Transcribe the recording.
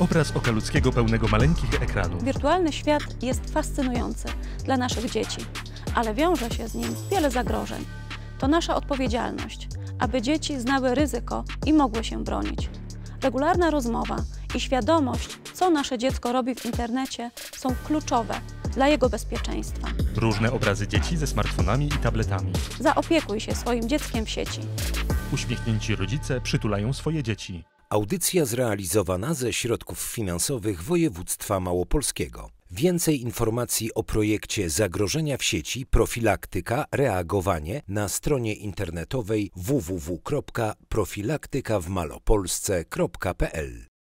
Obraz oka ludzkiego pełnego maleńkich ekranów. Wirtualny świat jest fascynujący dla naszych dzieci, ale wiąże się z nim wiele zagrożeń. To nasza odpowiedzialność, aby dzieci znały ryzyko i mogły się bronić. Regularna rozmowa i świadomość, co nasze dziecko robi w internecie, są kluczowe dla jego bezpieczeństwa. Różne obrazy dzieci ze smartfonami i tabletami. Zaopiekuj się swoim dzieckiem w sieci. Uśmiechnięci rodzice przytulają swoje dzieci. Audycja zrealizowana ze środków finansowych województwa małopolskiego. Więcej informacji o projekcie Zagrożenia w sieci, profilaktyka, reagowanie na stronie internetowej www.profilaktykawmalopolsce.pl